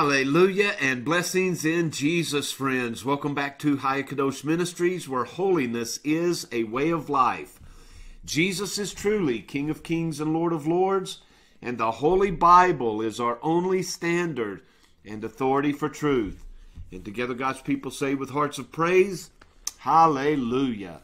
Hallelujah and blessings in Jesus, friends. Welcome back to Hayakadosh Ministries, where holiness is a way of life. Jesus is truly King of Kings and Lord of Lords, and the Holy Bible is our only standard and authority for truth. And together, God's people say with hearts of praise, Hallelujah.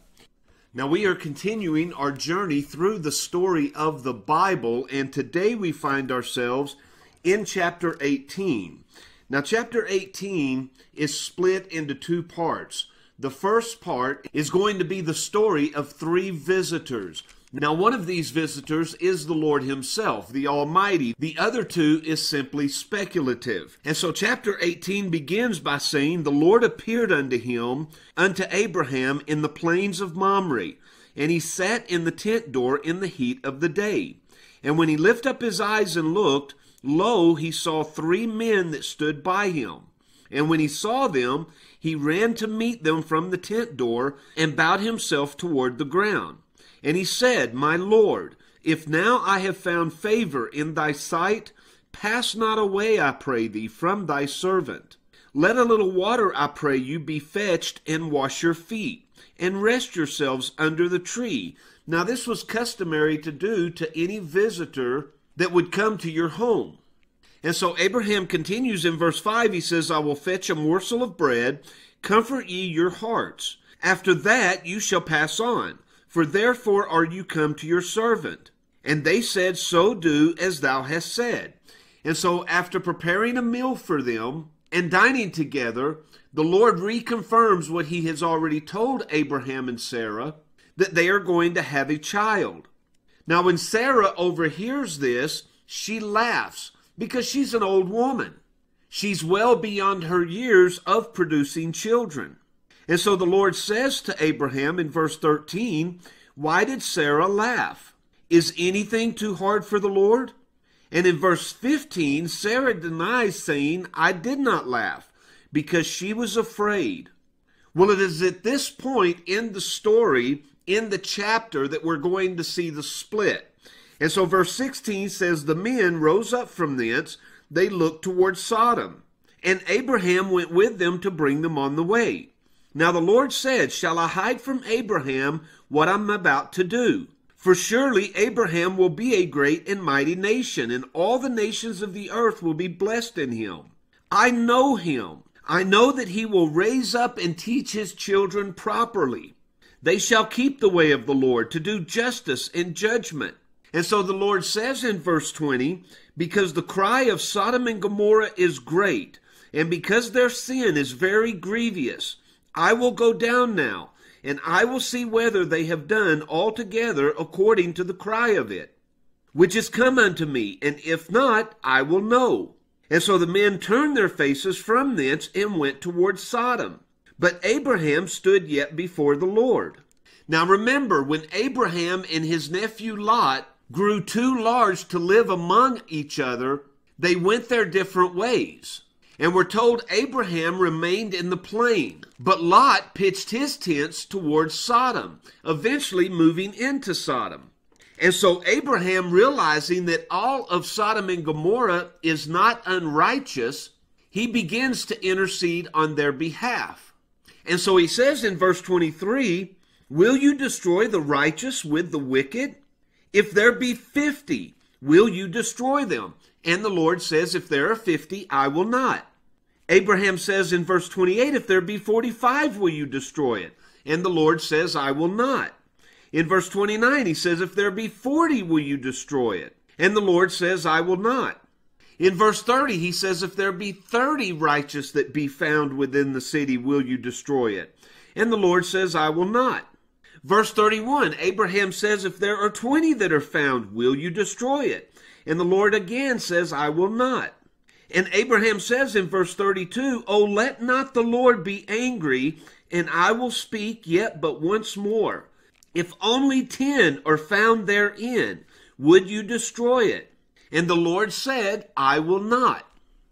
Now, we are continuing our journey through the story of the Bible, and today we find ourselves in chapter 18. Now, chapter 18 is split into two parts. The first part is going to be the story of three visitors. Now, one of these visitors is the Lord Himself, the Almighty. The other two is simply speculative. And so, chapter 18 begins by saying, The Lord appeared unto him, unto Abraham, in the plains of Mamre, and he sat in the tent door in the heat of the day. And when he lifted up his eyes and looked, lo, he saw three men that stood by him. And when he saw them, he ran to meet them from the tent door, and bowed himself toward the ground. And he said, My Lord, if now I have found favor in thy sight, pass not away, I pray thee, from thy servant. Let a little water, I pray you, be fetched, and wash your feet, and rest yourselves under the tree. Now, this was customary to do to any visitor that would come to your home. And so Abraham continues in verse 5. He says, I will fetch a morsel of bread, comfort ye your hearts. After that you shall pass on for therefore are you come to your servant. And they said, So do as thou hast said. And so, after preparing a meal for them and dining together, the Lord reconfirms what he has already told Abraham and Sarah that they are going to have a child. Now, when Sarah overhears this, she laughs because she's an old woman. She's well beyond her years of producing children. And so the Lord says to Abraham in verse 13, Why did Sarah laugh? Is anything too hard for the Lord? And in verse 15, Sarah denies saying, I did not laugh, because she was afraid. Well, it is at this point in the story, in the chapter, that we're going to see the split. And so verse 16 says, The men rose up from thence, they looked toward Sodom, and Abraham went with them to bring them on the way. Now the Lord said, Shall I hide from Abraham what I'm about to do? For surely Abraham will be a great and mighty nation, and all the nations of the earth will be blessed in him. I know him. I know that he will raise up and teach his children properly. They shall keep the way of the Lord to do justice and judgment. And so the Lord says in verse 20, Because the cry of Sodom and Gomorrah is great, and because their sin is very grievous, I will go down now, and I will see whether they have done altogether according to the cry of it, which is come unto me, and if not, I will know. And so the men turned their faces from thence and went toward Sodom. But Abraham stood yet before the Lord. Now remember, when Abraham and his nephew Lot grew too large to live among each other, they went their different ways. And we're told Abraham remained in the plain, but Lot pitched his tents towards Sodom, eventually moving into Sodom. And so Abraham, realizing that all of Sodom and Gomorrah is not unrighteous, he begins to intercede on their behalf. And so he says in verse 23 Will you destroy the righteous with the wicked? If there be fifty, will you destroy them? And the Lord says, If there are fifty, I will not. Abraham says in verse 28, If there be 45, will you destroy it? And the Lord says, I will not. In verse 29, he says, If there be 40, will you destroy it? And the Lord says, I will not. In verse 30, he says, If there be 30 righteous that be found within the city, will you destroy it? And the Lord says, I will not. Verse 31, Abraham says, If there are 20 that are found, will you destroy it? And the Lord again says, I will not. And Abraham says in verse 32, Oh, let not the Lord be angry, and I will speak yet but once more. If only ten are found therein, would you destroy it? And the Lord said, I will not.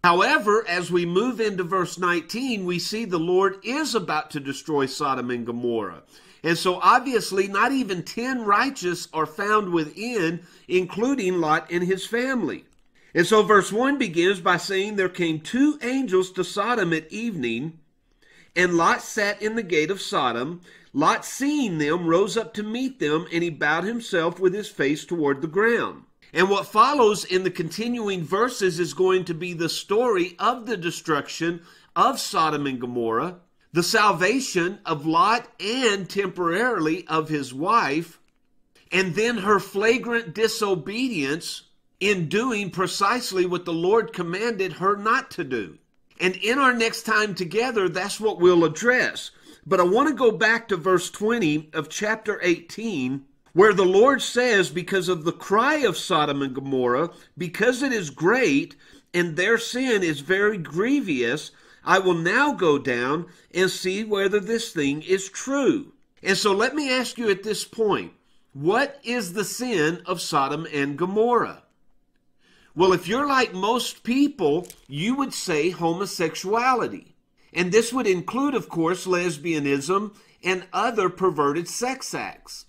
However, as we move into verse 19, we see the Lord is about to destroy Sodom and Gomorrah. And so obviously, not even 10 righteous are found within, including Lot and his family. And so verse 1 begins by saying, There came two angels to Sodom at evening, and Lot sat in the gate of Sodom. Lot, seeing them, rose up to meet them, and he bowed himself with his face toward the ground. And what follows in the continuing verses is going to be the story of the destruction of Sodom and Gomorrah, the salvation of Lot and temporarily of his wife, and then her flagrant disobedience in doing precisely what the Lord commanded her not to do. And in our next time together, that's what we'll address. But I want to go back to verse 20 of chapter 18, where the Lord says, Because of the cry of Sodom and Gomorrah, because it is great, and their sin is very grievous, I will now go down and see whether this thing is true. And so let me ask you at this point what is the sin of Sodom and Gomorrah? Well, if you're like most people, you would say homosexuality. And this would include, of course, lesbianism and other perverted sex acts.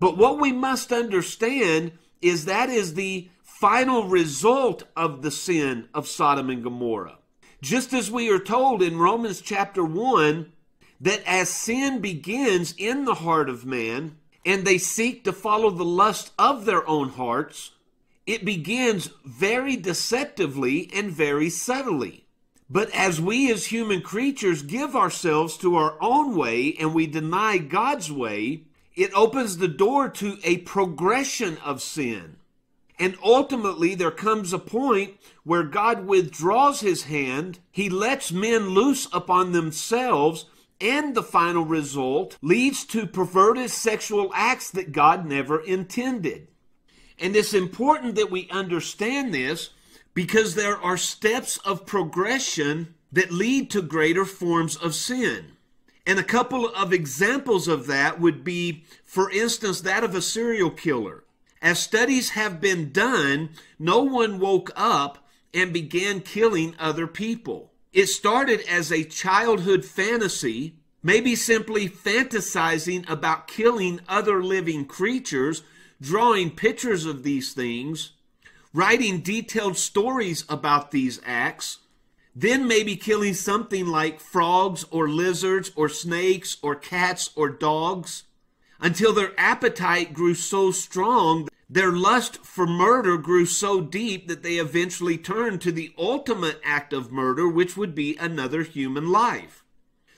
But what we must understand is that is the final result of the sin of Sodom and Gomorrah. Just as we are told in Romans chapter 1 that as sin begins in the heart of man and they seek to follow the lust of their own hearts, it begins very deceptively and very subtly. But as we as human creatures give ourselves to our own way and we deny God's way, it opens the door to a progression of sin. And ultimately, there comes a point where God withdraws his hand, he lets men loose upon themselves, and the final result leads to perverted sexual acts that God never intended. And it's important that we understand this because there are steps of progression that lead to greater forms of sin. And a couple of examples of that would be, for instance, that of a serial killer. As studies have been done, no one woke up and began killing other people. It started as a childhood fantasy, maybe simply fantasizing about killing other living creatures drawing pictures of these things, writing detailed stories about these acts, then maybe killing something like frogs or lizards or snakes or cats or dogs until their appetite grew so strong, their lust for murder grew so deep that they eventually turned to the ultimate act of murder, which would be another human life.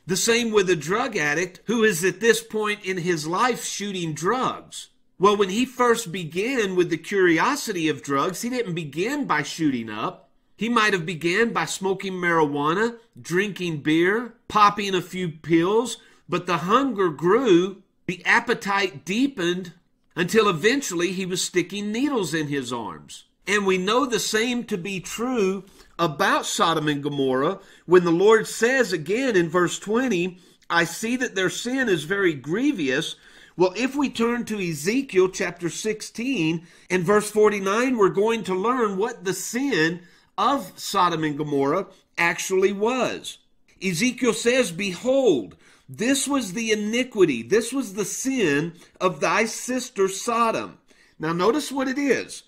The same with a drug addict who is at this point in his life shooting drugs. Well, when he first began with the curiosity of drugs, he didn't begin by shooting up. He might have began by smoking marijuana, drinking beer, popping a few pills, but the hunger grew, the appetite deepened, until eventually he was sticking needles in his arms. And we know the same to be true about Sodom and Gomorrah when the Lord says again in verse 20, I see that their sin is very grievous, well, if we turn to Ezekiel chapter 16 and verse 49, we're going to learn what the sin of Sodom and Gomorrah actually was. Ezekiel says, Behold, this was the iniquity, this was the sin of thy sister Sodom. Now, notice what it is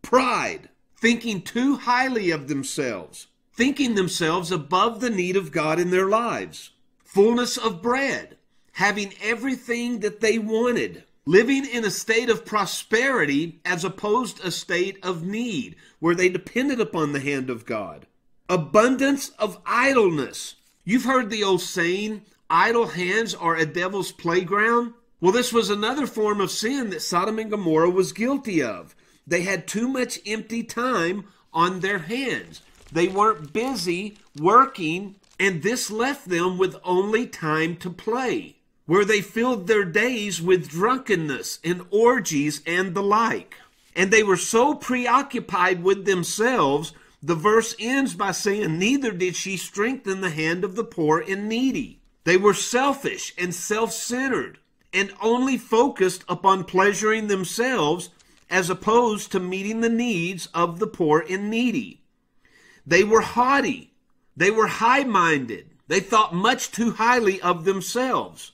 pride, thinking too highly of themselves, thinking themselves above the need of God in their lives, fullness of bread having everything that they wanted, living in a state of prosperity as opposed to a state of need, where they depended upon the hand of God. Abundance of idleness. You've heard the old saying, idle hands are a devil's playground. Well, this was another form of sin that Sodom and Gomorrah was guilty of. They had too much empty time on their hands. They weren't busy working, and this left them with only time to play where they filled their days with drunkenness and orgies and the like. And they were so preoccupied with themselves, the verse ends by saying, Neither did she strengthen the hand of the poor and needy. They were selfish and self centered and only focused upon pleasuring themselves as opposed to meeting the needs of the poor and needy. They were haughty. They were high minded. They thought much too highly of themselves.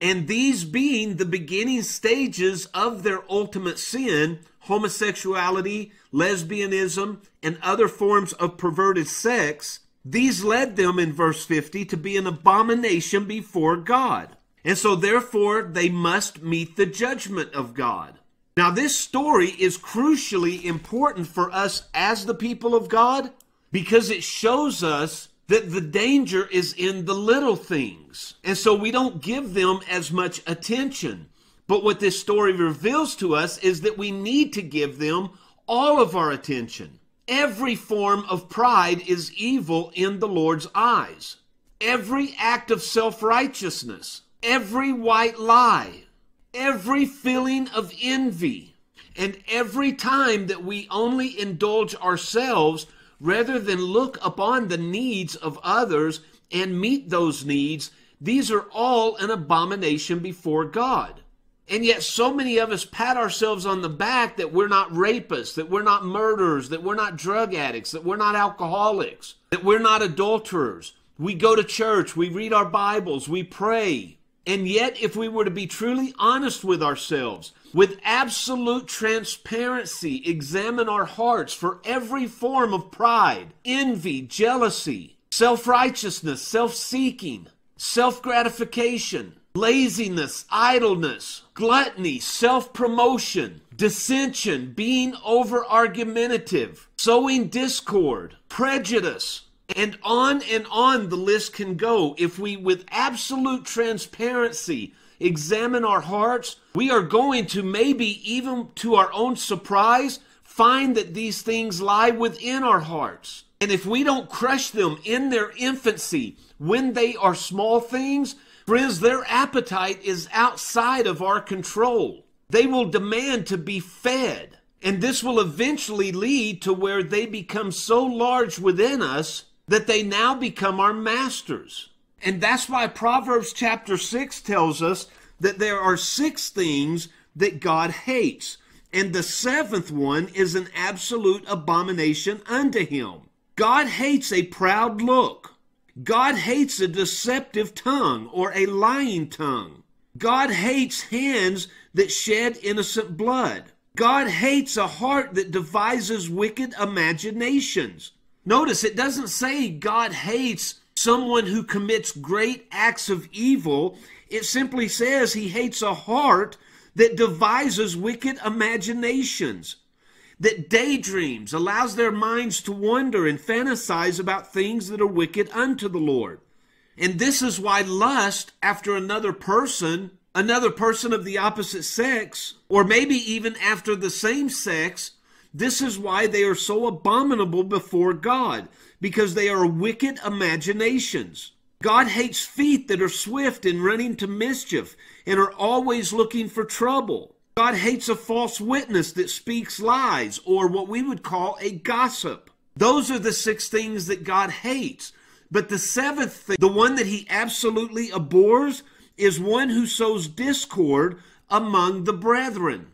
And these being the beginning stages of their ultimate sin, homosexuality, lesbianism, and other forms of perverted sex, these led them in verse 50 to be an abomination before God. And so therefore they must meet the judgment of God. Now this story is crucially important for us as the people of God because it shows us that the danger is in the little things. And so we don't give them as much attention. But what this story reveals to us is that we need to give them all of our attention. Every form of pride is evil in the Lord's eyes. Every act of self righteousness, every white lie, every feeling of envy, and every time that we only indulge ourselves rather than look upon the needs of others and meet those needs, these are all an abomination before God. And yet, so many of us pat ourselves on the back that we're not rapists, that we're not murderers, that we're not drug addicts, that we're not alcoholics, that we're not adulterers. We go to church, we read our Bibles, we pray. And yet, if we were to be truly honest with ourselves, with absolute transparency, examine our hearts for every form of pride, envy, jealousy, self righteousness, self seeking, self gratification, laziness, idleness, gluttony, self promotion, dissension, being over argumentative, sowing discord, prejudice, and on and on the list can go. If we, with absolute transparency, examine our hearts, we are going to maybe even to our own surprise find that these things lie within our hearts. And if we don't crush them in their infancy when they are small things, friends, their appetite is outside of our control. They will demand to be fed. And this will eventually lead to where they become so large within us that they now become our masters. And that's why Proverbs chapter 6 tells us that there are six things that God hates. And the seventh one is an absolute abomination unto him. God hates a proud look. God hates a deceptive tongue or a lying tongue. God hates hands that shed innocent blood. God hates a heart that devises wicked imaginations. Notice it doesn't say God hates someone who commits great acts of evil. It simply says he hates a heart that devises wicked imaginations, that daydreams, allows their minds to wonder and fantasize about things that are wicked unto the Lord. And this is why lust after another person, another person of the opposite sex, or maybe even after the same sex, this is why they are so abominable before God, because they are wicked imaginations. God hates feet that are swift in running to mischief and are always looking for trouble. God hates a false witness that speaks lies, or what we would call a gossip. Those are the six things that God hates. But the seventh thing, the one that he absolutely abhors, is one who sows discord among the brethren.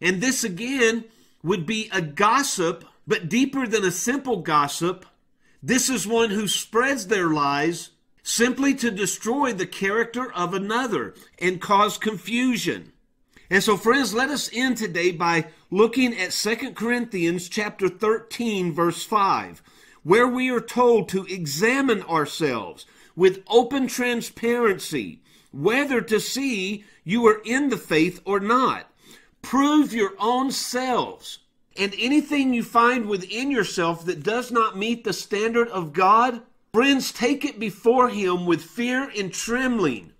And this again would be a gossip, but deeper than a simple gossip. This is one who spreads their lies simply to destroy the character of another and cause confusion. And so friends, let us end today by looking at 2 Corinthians chapter 13 verse 5, where we are told to examine ourselves with open transparency whether to see you are in the faith or not. Prove your own selves. And anything you find within yourself that does not meet the standard of God, friends, take it before Him with fear and trembling,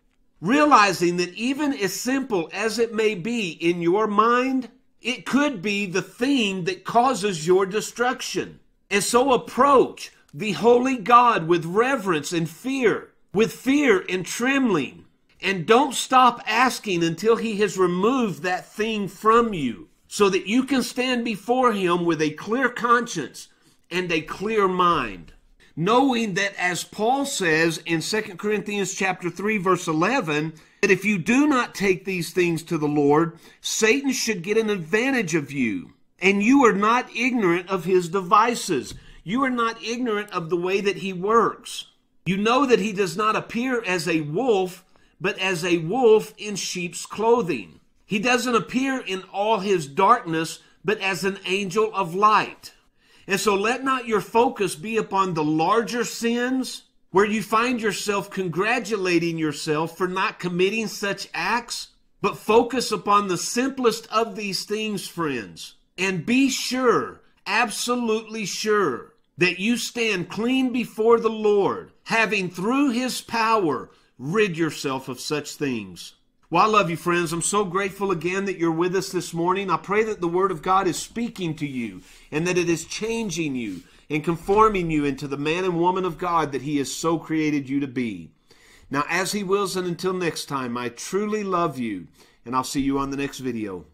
realizing that even as simple as it may be in your mind, it could be the thing that causes your destruction. And so approach the holy God with reverence and fear, with fear and trembling and don't stop asking until He has removed that thing from you so that you can stand before Him with a clear conscience and a clear mind. Knowing that as Paul says in 2 Corinthians chapter 3 verse 11, that if you do not take these things to the Lord, Satan should get an advantage of you. And you are not ignorant of his devices. You are not ignorant of the way that he works. You know that he does not appear as a wolf, but as a wolf in sheep's clothing. He doesn't appear in all his darkness, but as an angel of light. And so let not your focus be upon the larger sins where you find yourself congratulating yourself for not committing such acts, but focus upon the simplest of these things, friends. And be sure, absolutely sure, that you stand clean before the Lord, having through his power rid yourself of such things. Well, I love you, friends. I'm so grateful again that you're with us this morning. I pray that the Word of God is speaking to you and that it is changing you and conforming you into the man and woman of God that He has so created you to be. Now, as He wills, and until next time, I truly love you, and I'll see you on the next video.